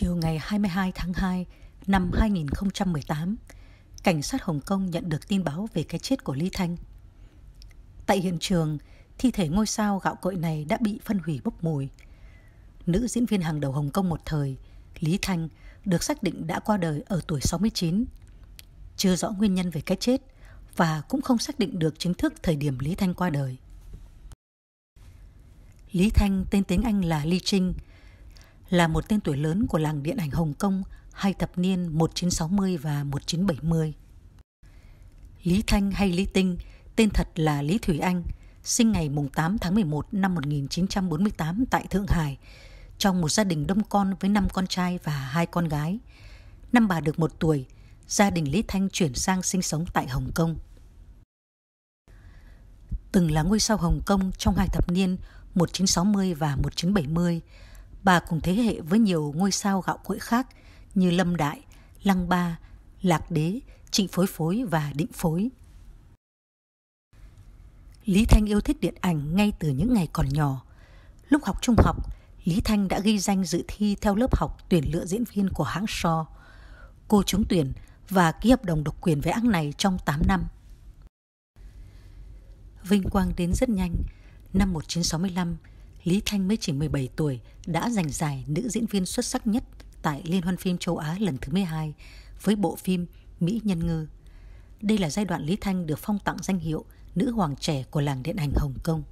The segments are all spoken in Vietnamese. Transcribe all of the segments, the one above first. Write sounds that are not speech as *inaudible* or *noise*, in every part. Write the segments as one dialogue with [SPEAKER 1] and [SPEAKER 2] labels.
[SPEAKER 1] Chiều ngày 22 tháng 2 năm 2018, cảnh sát Hồng Kông nhận được tin báo về cái chết của Lý Thanh. Tại hiện trường, thi thể ngôi sao gạo cội này đã bị phân hủy bốc mùi. Nữ diễn viên hàng đầu Hồng Kông một thời, Lý Thanh, được xác định đã qua đời ở tuổi 69. Chưa rõ nguyên nhân về cái chết và cũng không xác định được chính thức thời điểm Lý Thanh qua đời. Lý Thanh tên tiếng Anh là Lý Trinh, là một tên tuổi lớn của làng điện ảnh Hồng Kông hai thập niên 1960 và 1970. Lý Thanh hay Lý Tinh, tên thật là Lý Thủy Anh, sinh ngày 8 tháng 11 năm 1948 tại Thượng Hải, trong một gia đình đông con với 5 con trai và hai con gái. Năm bà được 1 tuổi, gia đình Lý Thanh chuyển sang sinh sống tại Hồng Kông. Từng là ngôi sao Hồng Kông trong hai thập niên 1960 và 1970, bà cùng thế hệ với nhiều ngôi sao gạo cội khác như Lâm Đại, Lăng Ba, Lạc Đế, Trịnh Phối Phối và Định Phối. Lý Thanh yêu thích điện ảnh ngay từ những ngày còn nhỏ. Lúc học trung học, Lý Thanh đã ghi danh dự thi theo lớp học tuyển lựa diễn viên của hãng Shaw. Cô trúng tuyển và ký hợp đồng độc quyền với hãng này trong 8 năm. Vinh quang đến rất nhanh. Năm 1965, Lý Thanh mới chỉ 17 tuổi, đã giành giải nữ diễn viên xuất sắc nhất tại Liên hoan phim châu Á lần thứ 12 với bộ phim Mỹ Nhân Ngư. Đây là giai đoạn Lý Thanh được phong tặng danh hiệu nữ hoàng trẻ của làng điện ảnh Hồng Kông.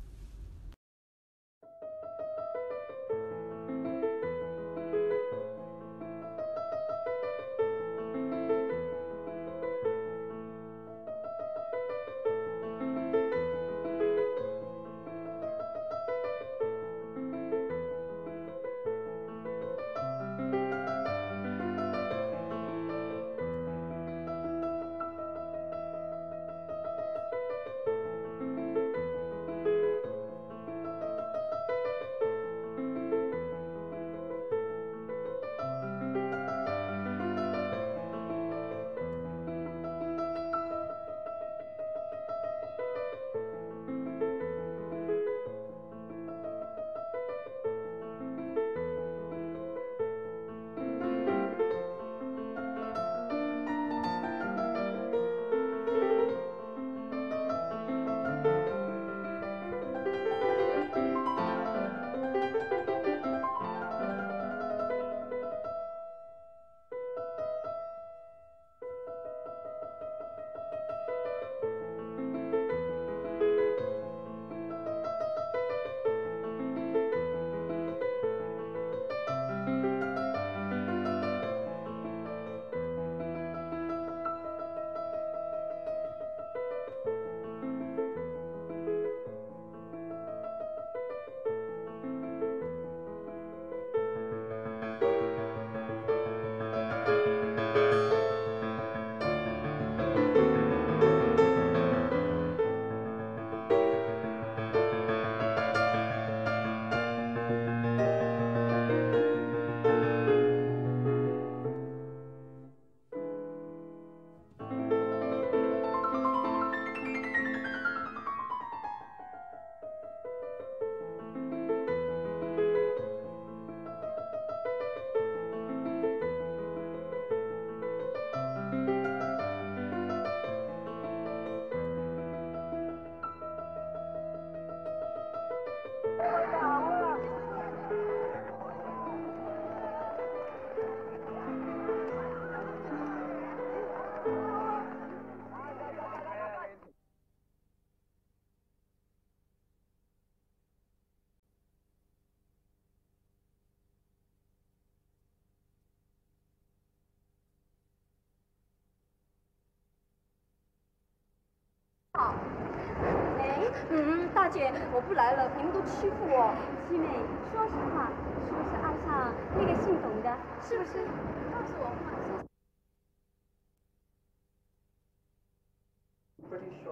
[SPEAKER 2] 嗯，大
[SPEAKER 3] 姐，我不来了，你们都欺负我。
[SPEAKER 2] 七妹，说实话，是不是爱上那个姓董的？
[SPEAKER 3] 是不是？告诉我。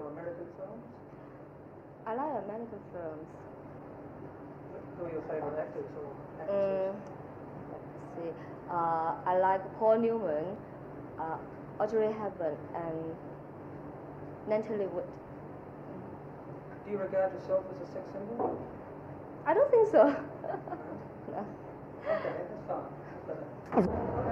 [SPEAKER 2] American films.
[SPEAKER 3] I like American films.
[SPEAKER 2] Who your favorite actors or actresses? Um.
[SPEAKER 3] let's see. Uh, I like Paul Newman, uh, Audrey Hepburn, and. Natalie Wood.
[SPEAKER 2] Do you regard yourself as a sex symbol?
[SPEAKER 3] I don't think so. *laughs* *laughs* no.
[SPEAKER 2] Okay, that's fine.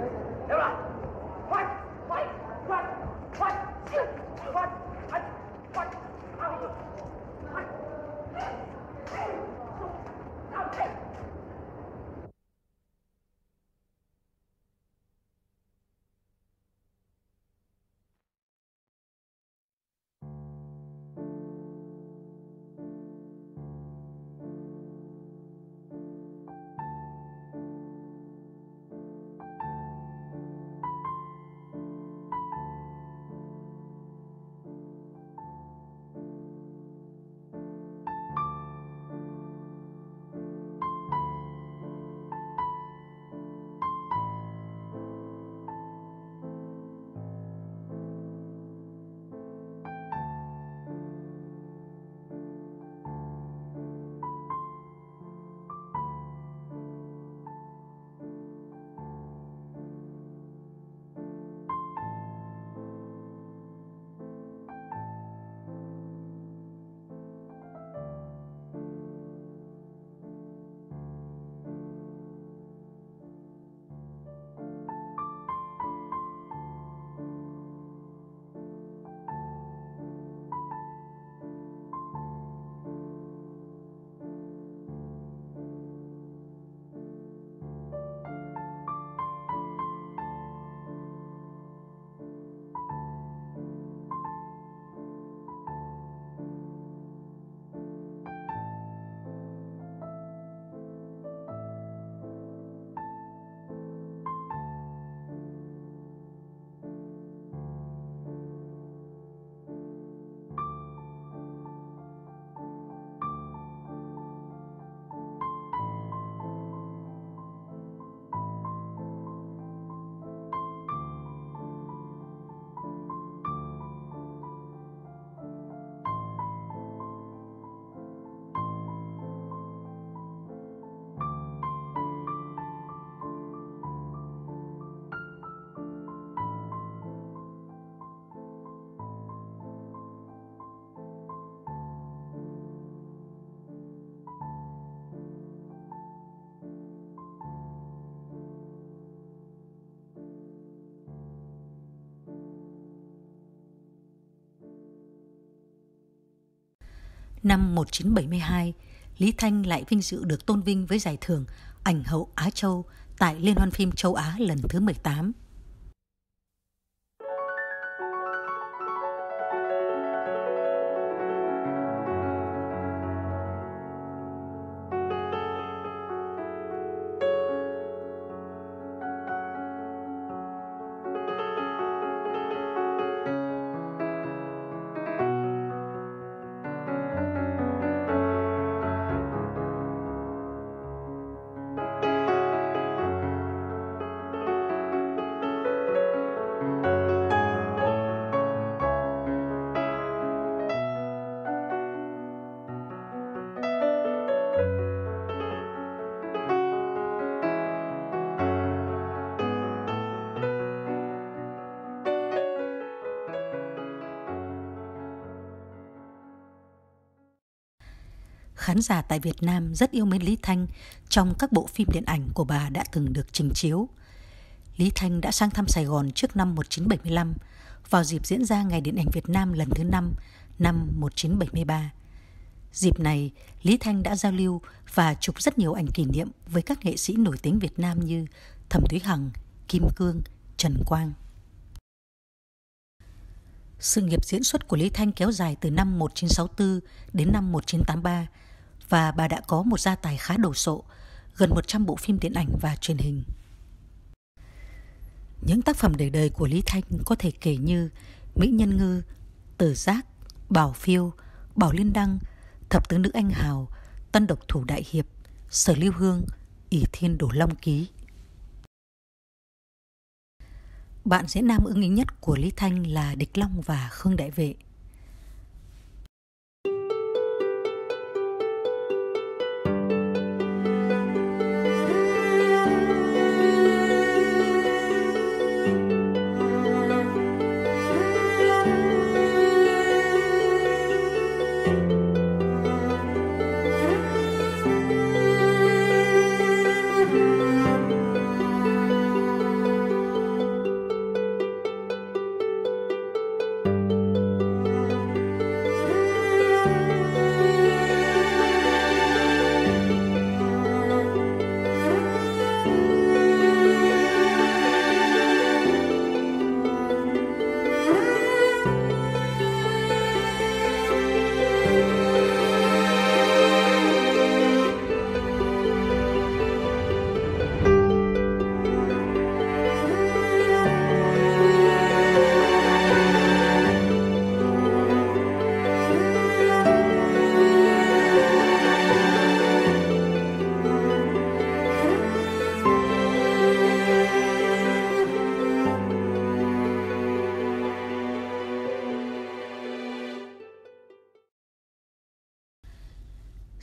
[SPEAKER 1] Năm 1972, Lý Thanh lại vinh dự được tôn vinh với giải thưởng Ảnh hậu Á Châu tại Liên hoan phim châu Á lần thứ 18. Khán giả tại Việt Nam rất yêu mến Lý Thanh trong các bộ phim điện ảnh của bà đã từng được trình chiếu. Lý Thanh đã sang thăm Sài Gòn trước năm 1975 vào dịp diễn ra Ngày Điện ảnh Việt Nam lần thứ 5 năm 1973. Dịp này, Lý Thanh đã giao lưu và chụp rất nhiều ảnh kỷ niệm với các nghệ sĩ nổi tiếng Việt Nam như Thẩm Thúy Hằng, Kim Cương, Trần Quang. Sự nghiệp diễn xuất của Lý Thanh kéo dài từ năm 1964 đến năm 1983 và bà đã có một gia tài khá đồ sộ, gần 100 bộ phim điện ảnh và truyền hình. Những tác phẩm đời đời của Lý Thanh có thể kể như Mỹ Nhân Ngư, Tử Giác, Bảo Phiêu, Bảo Liên Đăng, Thập tướng nữ Anh Hào, Tân độc thủ Đại Hiệp, Sở Lưu Hương, ỷ Thiên Đổ Long Ký. Bạn diễn nam ưng ý nhất của Lý Thanh là Địch Long và Khương Đại Vệ.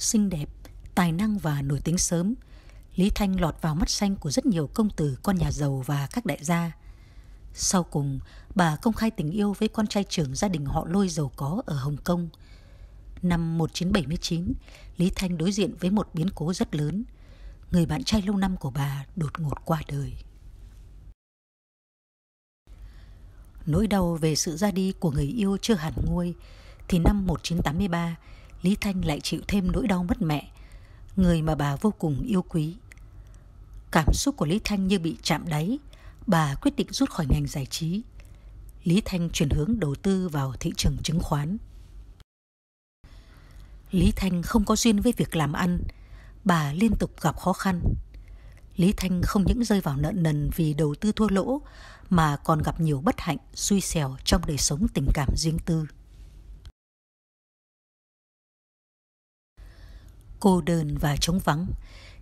[SPEAKER 1] Xinh đẹp, tài năng và nổi tiếng sớm, Lý Thanh lọt vào mắt xanh của rất nhiều công tử con nhà giàu và các đại gia. Sau cùng, bà công khai tình yêu với con trai trưởng gia đình họ lôi giàu có ở Hồng Kông. Năm 1979, Lý Thanh đối diện với một biến cố rất lớn. Người bạn trai lâu năm của bà đột ngột qua đời. Nỗi đau về sự ra đi của người yêu chưa hẳn nguôi, thì năm 1983, Lý Thanh lại chịu thêm nỗi đau mất mẹ, người mà bà vô cùng yêu quý. Cảm xúc của Lý Thanh như bị chạm đáy, bà quyết định rút khỏi ngành giải trí. Lý Thanh chuyển hướng đầu tư vào thị trường chứng khoán. Lý Thanh không có duyên với việc làm ăn, bà liên tục gặp khó khăn. Lý Thanh không những rơi vào nợ nần vì đầu tư thua lỗ mà còn gặp nhiều bất hạnh, xui xẻo trong đời sống tình cảm riêng tư. Cô đơn và trống vắng,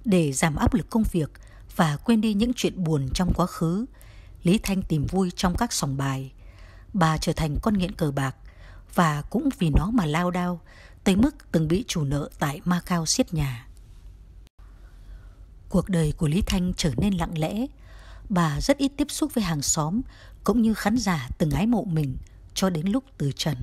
[SPEAKER 1] để giảm áp lực công việc và quên đi những chuyện buồn trong quá khứ, Lý Thanh tìm vui trong các sòng bài. Bà trở thành con nghiện cờ bạc và cũng vì nó mà lao đao, tới mức từng bị chủ nợ tại Macau siết nhà. Cuộc đời của Lý Thanh trở nên lặng lẽ, bà rất ít tiếp xúc với hàng xóm cũng như khán giả từng ái mộ mình cho đến lúc từ trần.